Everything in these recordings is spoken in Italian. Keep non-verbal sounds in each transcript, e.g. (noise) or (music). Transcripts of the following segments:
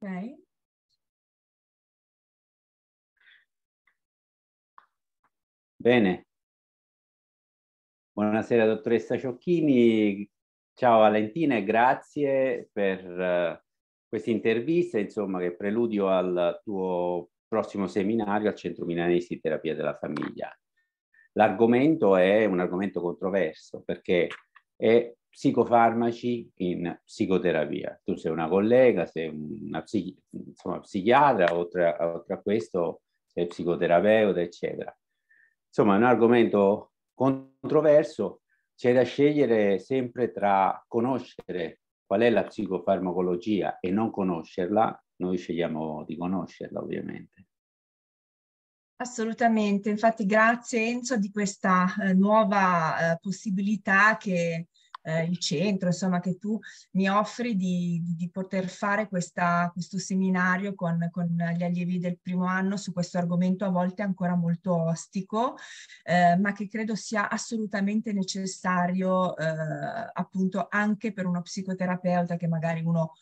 Ok. Bene. Buonasera dottoressa Ciocchini. Ciao Valentina e grazie per uh, questa intervista, insomma, che preludio al tuo prossimo seminario al Centro Milanese di Terapia della Famiglia. L'argomento è un argomento controverso perché è psicofarmaci in psicoterapia. Tu sei una collega, sei una psichi insomma, psichiatra, oltre a, oltre a questo sei psicoterapeuta, eccetera. Insomma, è un argomento controverso, c'è da scegliere sempre tra conoscere qual è la psicofarmacologia e non conoscerla, noi scegliamo di conoscerla ovviamente. Assolutamente, infatti grazie Enzo di questa eh, nuova eh, possibilità che eh, il centro, insomma, che tu mi offri di, di poter fare questa, questo seminario con, con, gli allievi del primo anno su questo argomento a volte ancora molto ostico, eh, ma che credo sia assolutamente necessario eh, appunto anche per uno psicoterapeuta che magari uno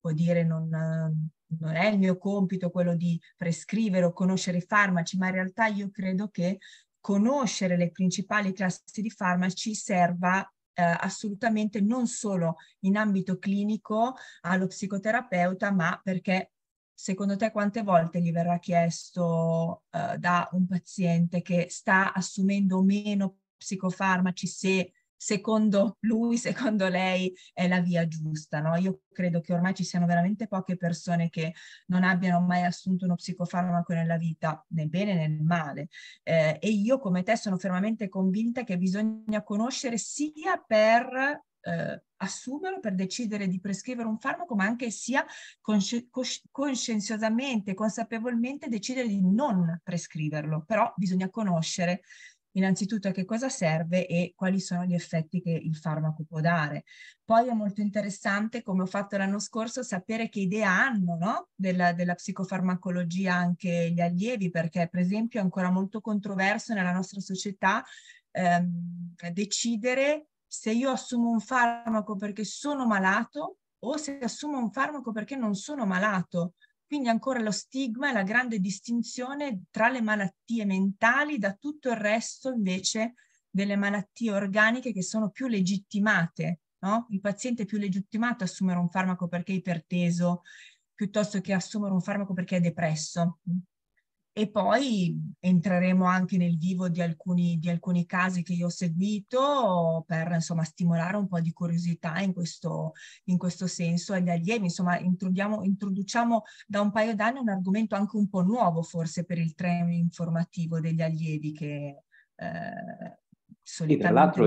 può dire non, non è il mio compito quello di prescrivere o conoscere i farmaci, ma in realtà io credo che conoscere le principali classi di farmaci serva eh, assolutamente non solo in ambito clinico allo psicoterapeuta, ma perché secondo te quante volte gli verrà chiesto eh, da un paziente che sta assumendo meno psicofarmaci se secondo lui, (laughs) secondo lei è la via giusta. No? Io credo che ormai ci siano veramente poche persone che non abbiano mai assunto uno psicofarmaco nella vita, né bene né male. Eh, e io come te sono fermamente convinta che bisogna conoscere sia per eh, assumerlo per decidere di prescrivere un farmaco, ma anche sia consci- conscienziosamente, consapevolmente decidere di non prescriverlo. Però bisogna conoscere innanzitutto a che cosa serve e quali sono gli effetti che il farmaco può dare. Poi è molto interessante, come ho fatto l'anno scorso, sapere che idea hanno no? della, della psicofarmacologia anche gli allievi, perché per esempio è ancora molto controverso nella nostra società ehm, decidere se io assumo un farmaco perché sono malato o se assumo un farmaco perché non sono malato. Quindi ancora lo stigma e la grande distinzione tra le malattie mentali da tutto il resto invece delle malattie organiche che sono più legittimate. No? Il paziente è più legittimato a assumere un farmaco perché è iperteso piuttosto che assumere un farmaco perché è depresso e poi entreremo anche nel vivo di alcuni, di alcuni casi che io ho seguito per insomma stimolare un po' di curiosità in questo, in questo senso agli allievi. Insomma, introduciamo da un paio d'anni un argomento anche un po' nuovo forse per il training informativo degli allievi che eh, sì, tra l'altro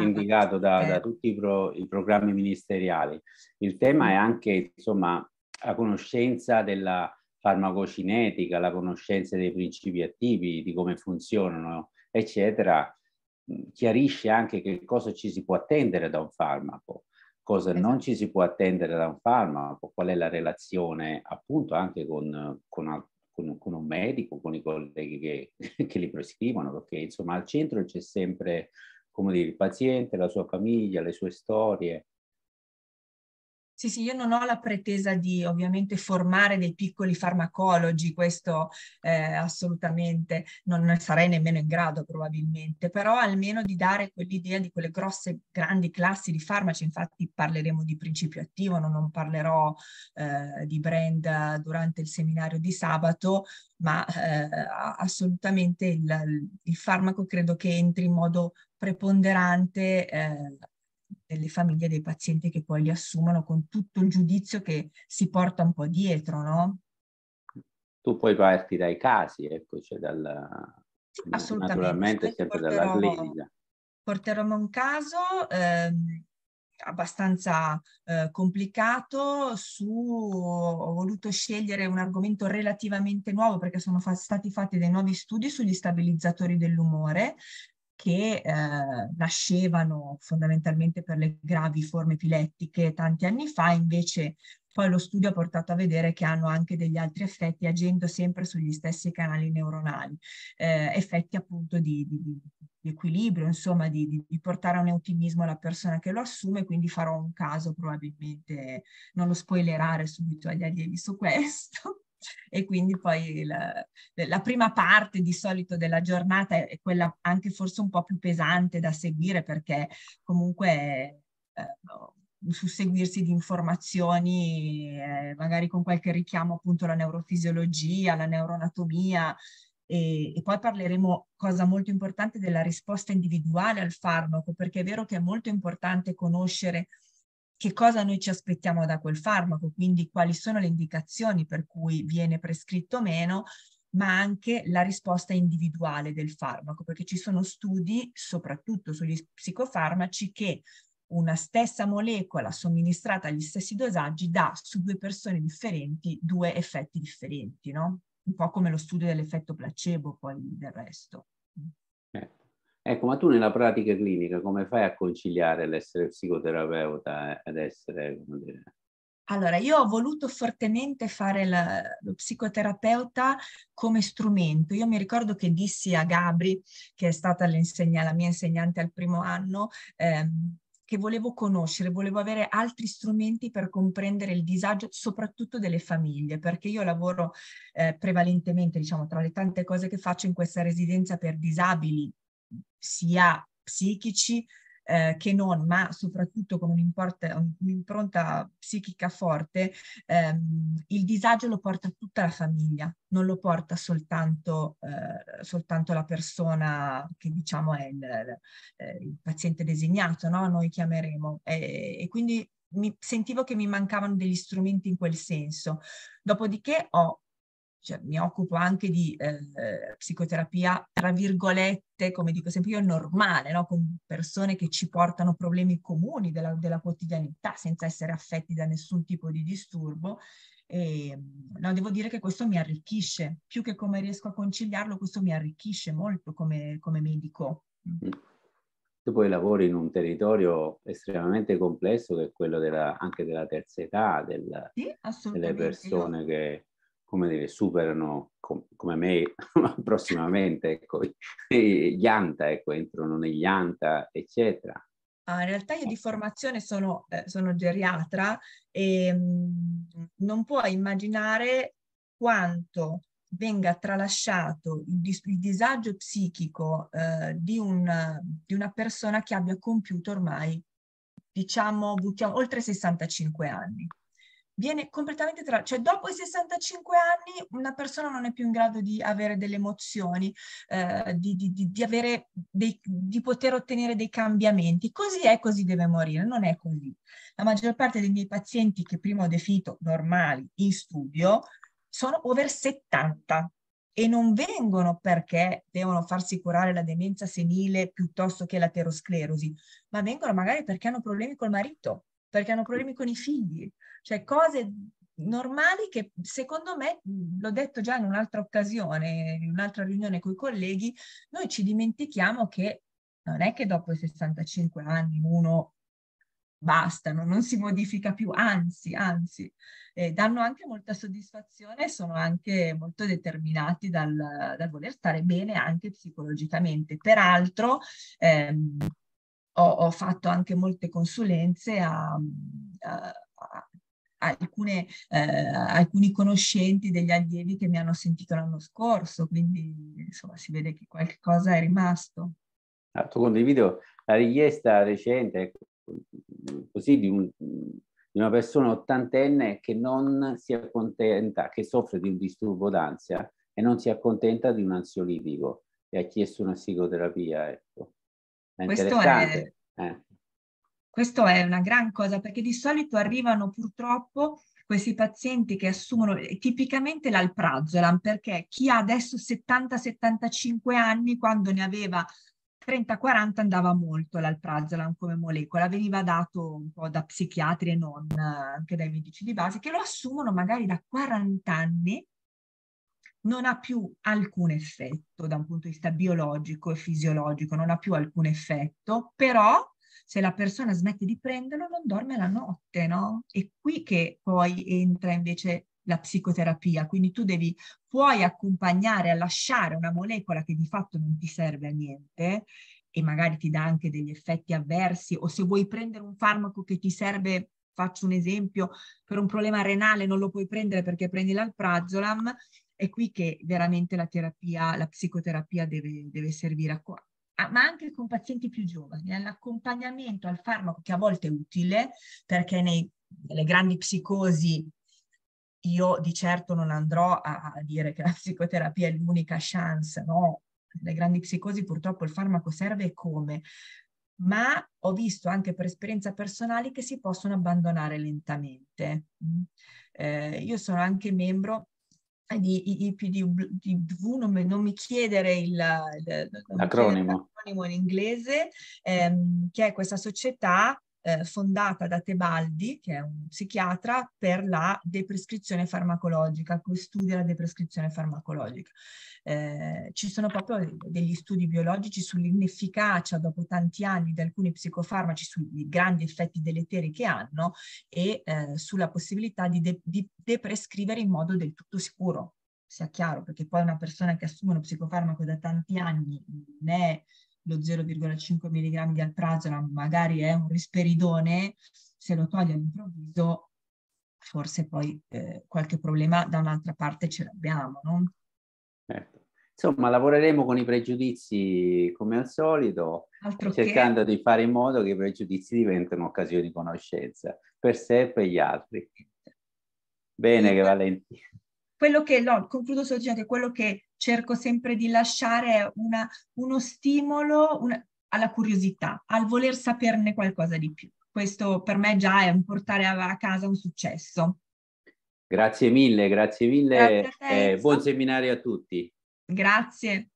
indicato da, da tutti i, pro, i, programmi ministeriali. Il tema è anche insomma la conoscenza della farmacocinetica, la conoscenza dei principi attivi, di come funzionano, eccetera, chiarisce anche che cosa ci si può attendere da un farmaco, cosa esatto. non ci si può attendere da un farmaco, qual è la relazione appunto anche con, con, con, con un medico, con i colleghi che, (laughs) che li prescrivono, perché insomma al centro c'è sempre, come dire, il paziente, la sua famiglia, le sue storie, sì, sì, io non ho la pretesa di ovviamente formare dei piccoli farmacologi, questo eh, assolutamente non ne sarei nemmeno in grado probabilmente, però almeno di dare quell'idea di quelle grosse, grandi classi di farmaci, infatti parleremo di principio attivo, non, non parlerò eh, di brand durante il seminario di sabato, ma eh, assolutamente il, il, farmaco credo che entri in modo preponderante eh, delle famiglie dei pazienti che poi li assumono con tutto il giudizio che si porta un po' dietro, no? Tu poi parti dai casi, ecco, cioè dal, Assolutamente. naturalmente sempre porterò, dalla clinica. Porteremo un caso ehm, abbastanza eh, complicato su, ho voluto scegliere un argomento relativamente nuovo perché sono fa stati fatti dei nuovi studi sugli stabilizzatori dell'umore che eh, nascevano fondamentalmente per le gravi forme epilettiche tanti anni fa, invece poi lo studio ha portato a vedere che hanno anche degli altri effetti agendo sempre sugli stessi canali neuronali, eh, effetti appunto di, di, di equilibrio, insomma di, di, portare a un ottimismo la persona che lo assume, quindi farò un caso probabilmente, non lo spoilerare subito agli allievi su questo. E quindi poi la, la, prima parte di solito della giornata è quella anche forse un po' più pesante da seguire perché comunque eh, susseguirsi di informazioni, eh, magari con qualche richiamo appunto alla neurofisiologia, alla neuroanatomia, e, e, poi parleremo, cosa molto importante, della risposta individuale al farmaco, perché è vero che è molto importante conoscere che cosa noi ci aspettiamo da quel farmaco, quindi quali sono le indicazioni per cui viene prescritto meno, ma anche la risposta individuale del farmaco, perché ci sono studi, soprattutto sugli psicofarmaci, che una stessa molecola somministrata agli stessi dosaggi dà su due persone differenti due effetti differenti, no? Un po' come lo studio dell'effetto placebo poi del resto. Ecco, ma tu nella pratica clinica come fai a conciliare l'essere psicoterapeuta ed essere. Allora, io ho voluto fortemente fare la, lo psicoterapeuta come strumento. Io mi ricordo che dissi a Gabri, che è stata la mia insegnante al primo anno, ehm, che volevo conoscere, volevo avere altri strumenti per comprendere il disagio, soprattutto delle famiglie, perché io lavoro eh, prevalentemente, diciamo, tra le tante cose che faccio in questa residenza per disabili, sia psichici eh, che non, ma soprattutto con un'impronta psichica forte, ehm, il disagio lo porta tutta la famiglia, non lo porta soltanto, eh, soltanto la persona che diciamo è il, eh, il paziente designato, no? noi chiameremo. E, e quindi mi, sentivo che mi mancavano degli strumenti in quel senso. Dopodiché ho cioè, mi occupo anche di eh, psicoterapia, tra virgolette, come dico sempre io, normale, no? con persone che ci portano problemi comuni della, della, quotidianità senza essere affetti da nessun tipo di disturbo. E, no, devo dire che questo mi arricchisce, più che come riesco a conciliarlo, questo mi arricchisce molto come, come medico. Mm. Tu poi lavori in un territorio estremamente complesso che è quello della, anche della terza età, del, sì, delle persone io... che come dire, superano com- come me (laughs) prossimamente, ecco, (laughs) gli ANTA, ecco, entrano negli ANTA, eccetera. Ah, in realtà io di formazione sono, eh, sono geriatra e mh, mm, non puoi immaginare quanto venga tralasciato il, dis- il disagio psichico eh, di, un, di, una persona che abbia compiuto ormai, diciamo, buttiamo, oltre 65 anni viene completamente tra... cioè dopo i 65 anni una persona non è più in grado di avere delle emozioni, eh, di, di, di, di, avere dei, di poter ottenere dei cambiamenti. Così è, così deve morire. Non è così. La maggior parte dei miei pazienti che prima ho definito normali in studio sono over 70 e non vengono perché devono farsi curare la demenza senile piuttosto che l'aterosclerosi, ma vengono magari perché hanno problemi col marito, perché hanno problemi con i figli, cioè cose normali che secondo me, l'ho detto già in un'altra occasione, in un'altra riunione con i colleghi, noi ci dimentichiamo che non è che dopo i 65 anni uno basta, no? non si modifica più, anzi, anzi, eh, danno anche molta soddisfazione e sono anche molto determinati dal, dal voler stare bene anche psicologicamente. Peraltro, ehm, ho, ho, fatto anche molte consulenze a, a, a alcune, eh, alcuni conoscenti degli allievi che mi hanno sentito l'anno scorso, quindi insomma si vede che qualche cosa è rimasto. Esatto, condivido la richiesta recente, ecco, così di, un, una persona ottantenne che non si accontenta, che soffre di un disturbo d'ansia e non si accontenta di un ansiolitico e ha chiesto una psicoterapia. Ecco. È Questo è, eh. Questo è una gran cosa perché di solito arrivano purtroppo questi pazienti che assumono eh, tipicamente l'alprazolam perché chi ha adesso 70-75 anni quando ne aveva 30-40 andava molto l'alprazolam come molecola, veniva dato un po' da psichiatri e non anche dai medici di base che lo assumono magari da 40 anni non ha più alcun effetto da un punto di vista biologico e fisiologico, non ha più alcun effetto, però se la persona smette di prenderlo non dorme la notte, no? È qui che poi entra invece la psicoterapia, quindi tu devi, puoi accompagnare a lasciare una molecola che di fatto non ti serve a niente e magari ti dà anche degli effetti avversi o se vuoi prendere un farmaco che ti serve, faccio un esempio, per un problema renale non lo puoi prendere perché prendi l'alprazolam, è qui che veramente la terapia, la psicoterapia deve, deve servire a qua. Ah, ma anche con pazienti più giovani, nell'accompagnamento al farmaco che a volte è utile, perché nei, nelle grandi psicosi io di certo non andrò a, a dire che la psicoterapia è l'unica chance, no? Le grandi psicosi purtroppo il farmaco serve come, ma ho visto anche per esperienza personale che si possono abbandonare lentamente. Mm. Eh, io sono anche membro di IPDV, non, non mi chiedere il, l'acronimo in inglese, ehm, che è questa società eh, fondata da Tebaldi, che è un psichiatra, per la deprescrizione farmacologica, che studia la deprescrizione farmacologica. Eh, ci sono proprio degli studi biologici sull'inefficacia dopo tanti anni di alcuni psicofarmaci, sui grandi effetti deleteri che hanno e eh, sulla possibilità di, de- di deprescrivere in modo del tutto sicuro sia chiaro, perché poi una persona che assume uno psicofarmaco da tanti anni non è lo 0,5 mg di alprazolam magari è un risperidone, se lo toglie all'improvviso forse poi eh, qualche problema da un'altra parte ce l'abbiamo, no? Certo. Insomma, lavoreremo con i pregiudizi come al solito, Altro cercando che... di fare in modo che i pregiudizi diventino occasioni di conoscenza per sé e per gli altri. Bene, che Valentina quello che, no, concludo solo dicendo che quello che cerco sempre di lasciare è una, uno stimolo una, alla curiosità, al voler saperne qualcosa di più. Questo per me già è un portare a, casa un successo. Grazie mille, grazie mille. Grazie te, buon seminario a tutti. Grazie.